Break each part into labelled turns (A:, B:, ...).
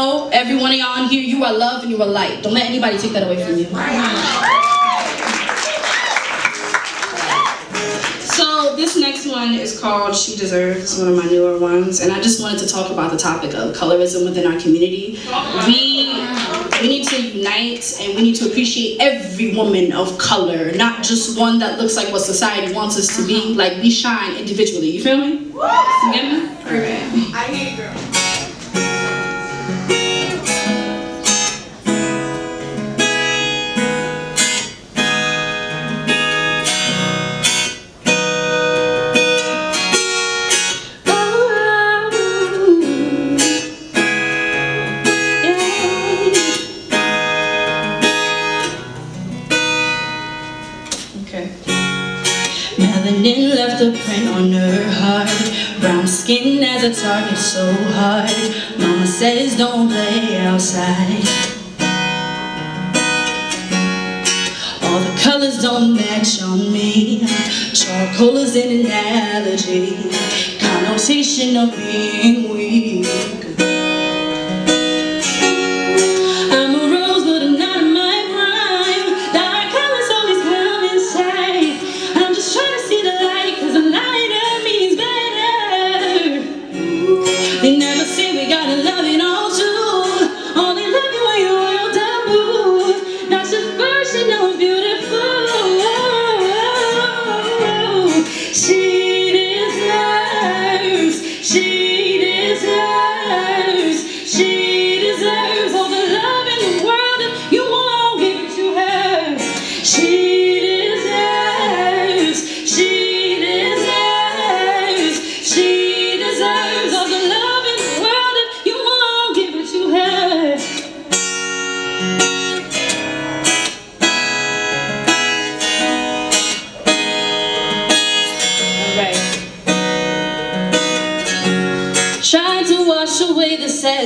A: know, every one of y'all in here, you are love and you are light. Don't let anybody take that away from you. So this next one is called She Deserves, It's one of my newer ones, and I just wanted to talk about the topic of colorism within our community. We we need to unite and we need to appreciate every woman of color, not just one that looks like what society wants us to be. Like we shine individually. You feel me? You get me? Perfect.
B: I hear you,
A: Okay. Melanin left a print on her heart. Brown skin as a target so hard. Mama says don't play outside. All the colors don't match on me. Charcoal is an analogy. Connotation of being weak.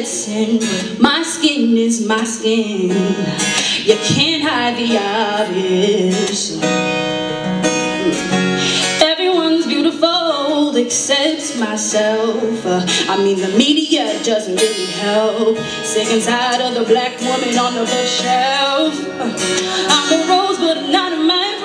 A: But my skin is my skin. You can't hide the obvious. Everyone's beautiful except myself. I mean, the media doesn't really help. Sick tired of the black woman on the bookshelf. I'm a rose, but not in my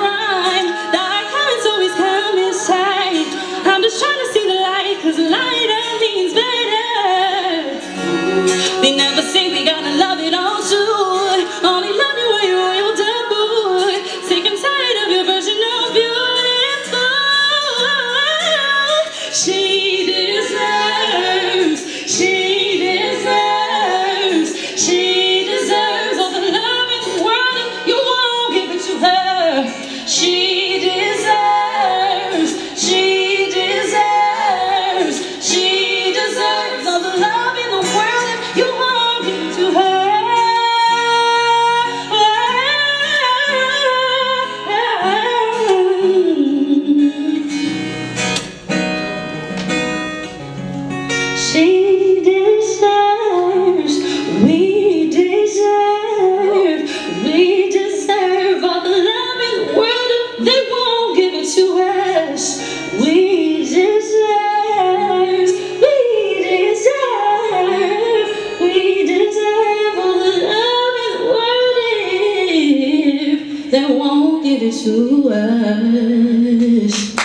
A: they won't give it to us.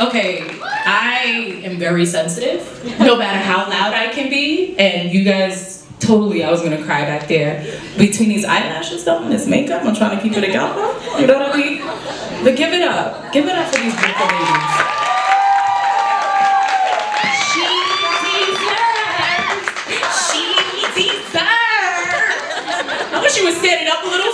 C: Okay, I am very sensitive, no matter how loud I can be, and you guys totally, I was gonna cry back there. Between these eyelashes though and this makeup, I'm trying to keep it together. You know what I mean? But give it up. Give it up for these beautiful ladies. She deserves, she deserves. I wish you was standing up a little